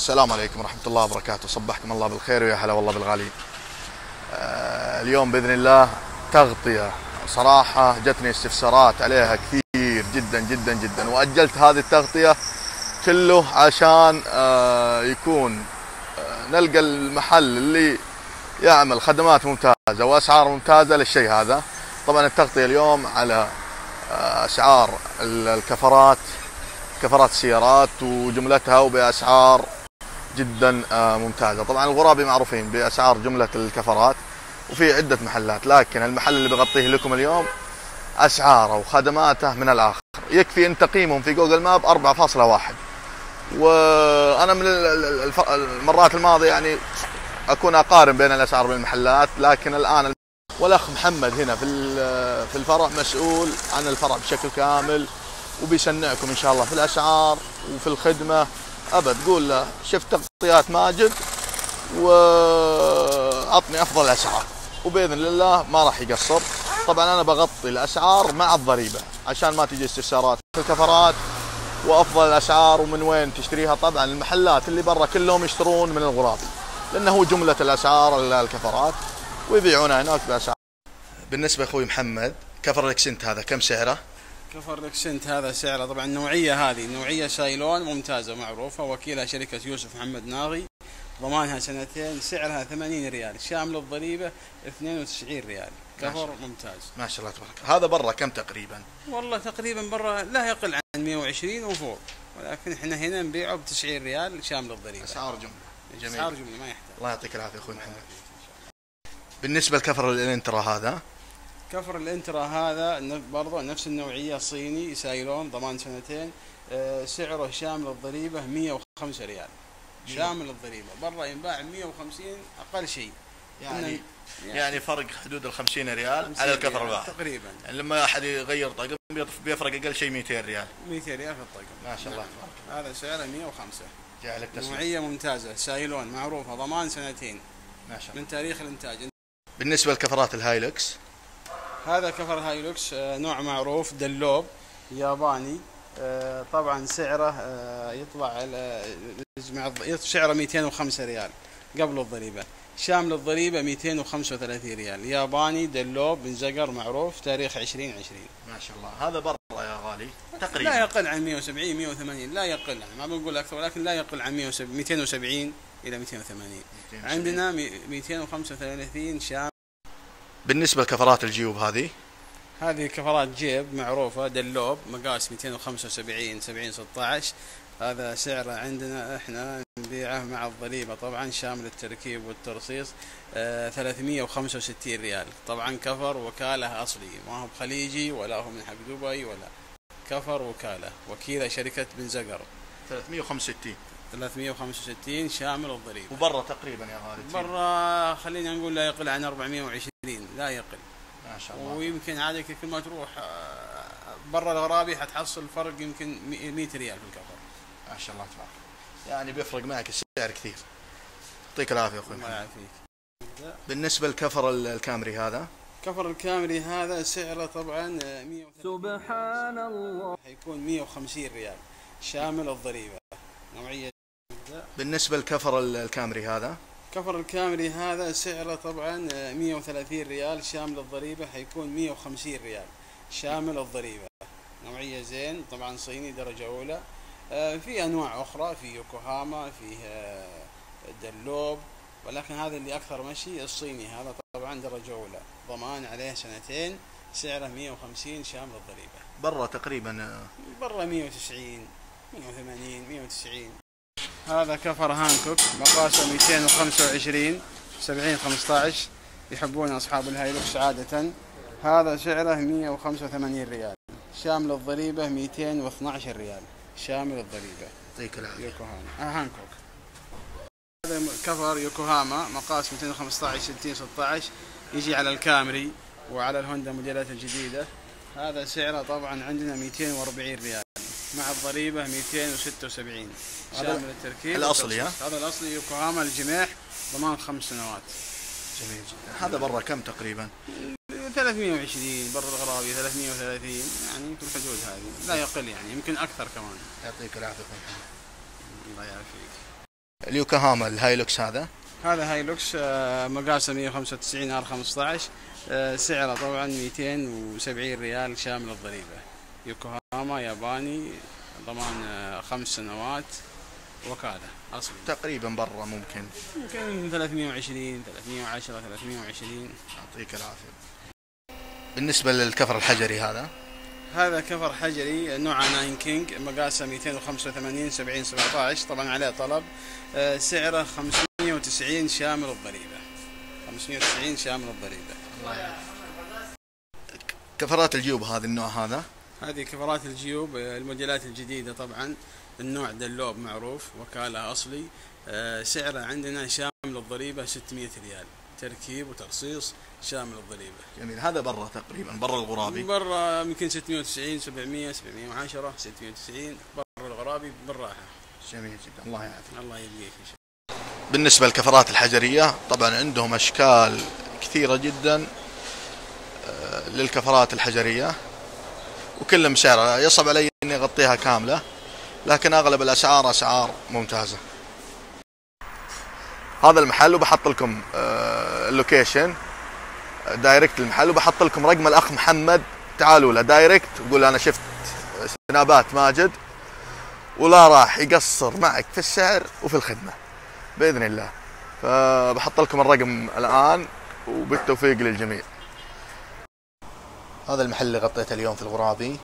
السلام عليكم ورحمة الله وبركاته. صبحكم الله بالخير ويا هلا والله بالغالي. آه اليوم بإذن الله تغطية. صراحة جتني استفسارات عليها كثير جدا جدا جدا وأجلت هذه التغطية كله عشان آه يكون آه نلقى المحل اللي يعمل خدمات ممتازة وأسعار ممتازة للشيء هذا. طبعا التغطية اليوم على أسعار الكفرات كفرات السيارات وجملتها وبأسعار جدا آه، ممتازة. طبعا الغرابي معروفين بأسعار جملة الكفرات وفي عدة محلات لكن المحل اللي بغطيه لكم اليوم أسعاره وخدماته من الآخر. يكفي أن تقييمهم في جوجل ماب 4.1 وأنا من المرات الماضية يعني أكون أقارن بين الأسعار بالمحلات لكن الآن والأخ محمد هنا في في الفرع مسؤول عن الفرع بشكل كامل وبيسنعكم إن شاء الله في الأسعار وفي الخدمة. أبد قول له شفت تغطيات ماجد واعطني أفضل أسعار. وبإذن الله ما راح يقصر. طبعا أنا بغطي الأسعار مع الضريبة عشان ما تجي استفسارات الكفرات. وأفضل الأسعار ومن وين تشتريها. طبعا المحلات اللي برا كلهم يشترون من الغرابي لأنه هو جملة الأسعار الكفرات. ويبيعونها هناك بأسعار. بالنسبة أخوي محمد كفر الاكسنت هذا كم سعره؟ كفر الاكسنت هذا سعره طبعا النوعية هذه نوعيه سايلون ممتازة معروفه وكيلها شركة يوسف محمد ناغي. ضمانها سنتين سعرها 80 ريال. شامل الضريبة 92 ريال. كفر ممتاز. ما شاء الله تبارك. هذا برا كم تقريبا؟ والله تقريبا برا لا يقل عن 120 وفوق. ولكن إحنا هنا نبيعه ب 90 ريال شامل الضريبة. أسعار جملة. جميل. أسعار جملة ما يحتاج. الله يعطيك العافية أخوي محمد. بالنسبة لكفر الإنترا هذا كفر الانترا هذا برضه نفس النوعية صيني سايلون ضمان سنتين آه، سعره شامل الضريبة 105 ريال. شامل الضريبة. برا ينباع 150 أقل شيء. يعني يعني فرق حدود ال 50 ريال على الكفر الواحد. تقريبا. يعني لما أحد يغير طقم بيفرق أقل شيء 200 ريال. 200 ريال في الطقم ما شاء الله. نعم. هذا سعره 105 جعلك تسليم نوعية ممتازة. سايلون معروفة ضمان سنتين. ما شاء الله. من تاريخ الإنتاج. بالنسبة لكفرات الهايلكس هذا كفر هايلوكس آه، نوع معروف دلوب ياباني. آه، طبعا سعره آه، يطلع سعره 205 ريال قبل الضريبة. شامل الضريبة 235 ريال. ياباني دلوب بن زقر معروف تاريخ 2020 ما شاء الله. هذا برا يا غالي تقريبا. لا يقل عن 170 180 لا يقل يعني ما بنقول أكثر ولكن لا يقل عن 270 إلى 280 عندنا 235 شامل بالنسبة لكفرات الجيوب هذه؟ هذه كفرات جيب معروفة دلوب مقاس 275 70 16 هذا سعره عندنا إحنا نبيعه مع الضريبة طبعا شامل التركيب والترصيص. آه 365 ريال. طبعا كفر وكالة أصلي. ما هو خليجي ولا هو من حق دبي ولا. كفر وكالة. وكيلة شركة بن زقر. 365 365 شامل الضريبة. وبرا تقريبا يا غالي برا خلينا نقول لا يقل عن 420 لا يقل. ما شاء الله. ويمكن عادة كل ما تروح آه، برا الغرابي حتحصل فرق يمكن 100 ريال في الكفر ما شاء الله تبارك يعني بيفرق معك السعر كثير. يعطيك العافية أخوي الله يعافيك. بالنسبة للكفر الكامري هذا؟ كفر الكامري هذا سعره طبعا 130 آه، سبحان الله. حيكون 150 ريال. شامل الضريبة. نوعية. بالنسبة للكفر الكامري هذا؟ كفر الكامري هذا سعره طبعا 130 ريال شامل الضريبة حيكون 150 ريال. شامل الضريبة. نوعية زين طبعا صيني درجة أولى. آه، في أنواع أخرى في يوكوهاما فيه آه، دلوب. ولكن هذا اللي أكثر مشي الصيني هذا طبعا درجة أولى. ضمان عليه سنتين سعره 150 شامل الضريبة. برا تقريبا آه. برا 190 180 190 هذا كفر هانكوك مقاسه 225 70 15 يحبون أصحاب الهايلوكس عادة. هذا سعره 185 ريال. شامل الضريبة 212 ريال. شامل الضريبة. يعطيك العافية. يوكوهاما. آه هانكوك. هذا كفر يوكوهاما مقاس 215 60 16 يجي على الكامري وعلى الهوندا موديلات الجديده هذا سعره طبعا عندنا 240 ريال. مع الضريبة 276 شامل التركيب. الأصلي ها؟ هذا الأصلي يوكوهاما الجميح ضمان خمس سنوات. جميل جدا. هذا برا كم تقريبا؟ 320 برا الغرابي 330 يعني في الحدود هذه. لا يقل يعني يمكن أكثر كمان. يعطيك العافية. الله يعافيك. اليوكوهاما الهايلوكس هذا؟ هذا هايلوكس مقاسه 195 R 15 آه، سعره طبعا 270 ريال شامل الضريبة. يوكوهاما ياباني ضمان آه، خمس سنوات وكالة اصلي تقريبا برا ممكن. يمكن 320 310 320 يعطيك العافية. بالنسبة للكفر الحجري هذا؟ هذا كفر حجري نوعه ناين كينج مقاسه 285 70 17 طبعا عليه طلب. آه، سعره 590 شامل الضريبة. 590 شامل الضريبة. كفرات الجيوب هذه النوع هذا؟ هذه كفرات الجيوب آه، الموديلات الجديدة طبعا النوع دنلوب معروف وكالة أصلي آه، سعره عندنا شامل الضريبة 600 ريال تركيب وترصيص شامل الضريبة. جميل. هذا برا تقريبا برا الغرابي. برا يمكن 690 700 710 690 برا الغرابي بالراحة. جميل جدا. الله يعافيك. الله يبقيك إن شاء بالنسبة للكفرات الحجرية طبعا عندهم أشكال كثيرة جدا آه، للكفرات الحجرية. وكلهم سعرها يصعب علي إني أغطيها كاملة لكن أغلب الأسعار أسعار ممتازة. هذا المحل وبحط لكم آه، ال location direct المحل وبحط لكم رقم الأخ محمد. تعالوا له direct وقول أنا شفت سنابات ماجد ولا راح يقصر معك في السعر وفي الخدمة بإذن الله. فبحط لكم الرقم الآن وبالتوفيق للجميع. هذا المحل اللي غطيته اليوم في الغرابي.